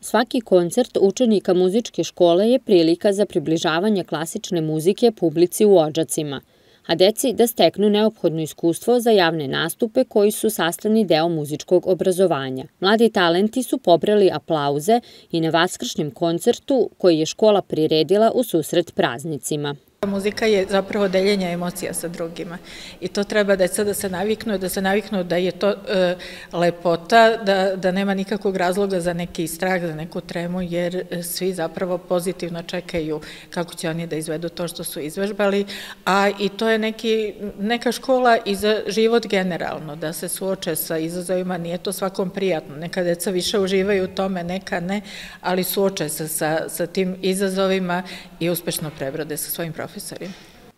Svaki koncert učenika muzičke škole je prilika za približavanje klasične muzike publici u Odžacima, a deci da steknu neophodno iskustvo za javne nastupe koji su sastavni deo muzičkog obrazovanja. Mladi talenti su pobrali aplauze i na vaskršnjem koncertu koji je škola priredila u susret praznicima. Muzika je zapravo deljenje emocija sa drugima i to treba deca da se naviknu, da se naviknu da je to e, lepota, da, da nema nikakvog razloga za neki strah, za neku tremu, jer svi zapravo pozitivno čekaju kako će oni da izvedu to što su izvežbali, a i to je neki, neka škola i za život generalno, da se suoče sa izazovima, nije to svakom prijatno, neka deca više uživaju u tome, neka ne, ali suoče se sa, sa tim izazovima i uspešno prebrode sa svojim profesionalnim officer.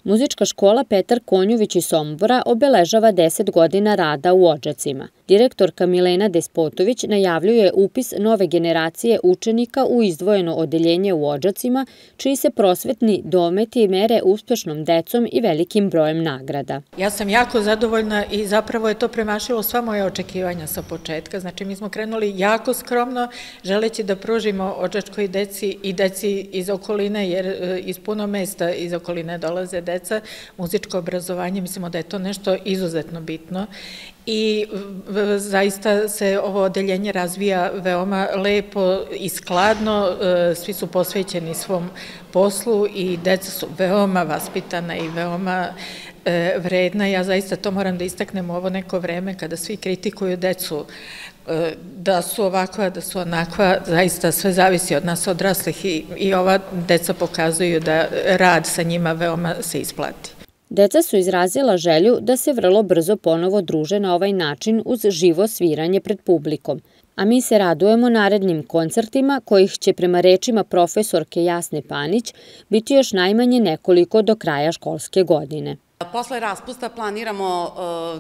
Muzička škola Petar Konjović iz Sombora obeležava 10 godina rada u Ođacima. Direktorka Milena Despotović najavljuje upis nove generacije učenika u izdvojeno odeljenje u Ođacima, čiji se prosvetni dometi mere uspešnom decom i velikim brojem nagrada. Ja sam jako zadovoljna i zapravo je to premašilo sva moje očekivanja sa početka. Znači, mi smo krenuli jako skromno, želeći da pružimo ođačkoj deci i deci iz okoline, jer e, iz puno mesta iz okoline dolaze deca, muzičko obrazovanje, mislimo da je to nešto izuzetno bitno i zaista se ovo odeljenje razvija veoma lepo i skladno, e, svi su posvećeni svom poslu i deca su veoma vaspitana i veoma e, vredna. Ja zaista to moram da istaknem u ovo neko vreme kada svi kritikuju decu e, da su ovakva, da su onakva, zaista sve zavisi od nas odraslih i, i ova deca pokazuju da rad sa njima veoma se isplati. Deca su izrazila želju da se vrlo brzo ponovo druže na ovaj način uz živo sviranje pred publikom, a mi se radujemo narednim koncertima kojih će prema rečima profesorke Jasne Panić biti još najmanje nekoliko do kraja školske godine. Posle raspusta planiramo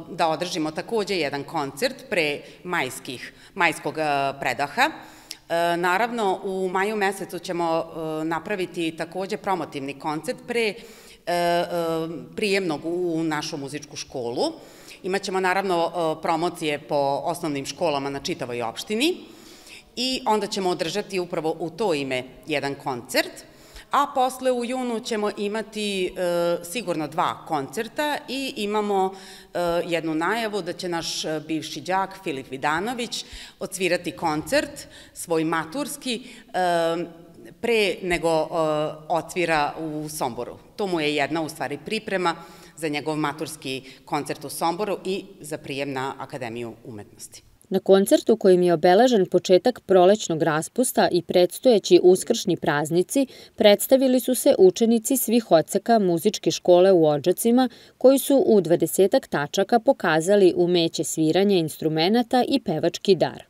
uh, da održimo takođe jedan koncert pre majskih, majskog uh, predaha. Naravno, u maju mesecu ćemo napraviti takođe promotivni koncert pre E, e, prijemnog u našu muzičku školu. Imaćemo naravno promocije po osnovnim školama na čitavoj opštini i onda ćemo održati upravo u to ime jedan koncert, a posle u junu ćemo imati e, sigurno dva koncerta i imamo e, jednu najavu da će naš bivši đak Filip Vidanović odsvirati koncert, svoj maturski, e, pre nego uh, otvira u Somboru. To mu je jedna u stvari priprema za njegov maturski koncert u Somboru i za prijem na Akademiju umetnosti. Na koncertu kojim je obeležen početak prolećnog raspusta i predstojeći uskršnji praznici, predstavili su se učenici svih odseka muzičke škole u Odžacima, koji su u dvadesetak tačaka pokazali umeće sviranja instrumenta i pevački dar.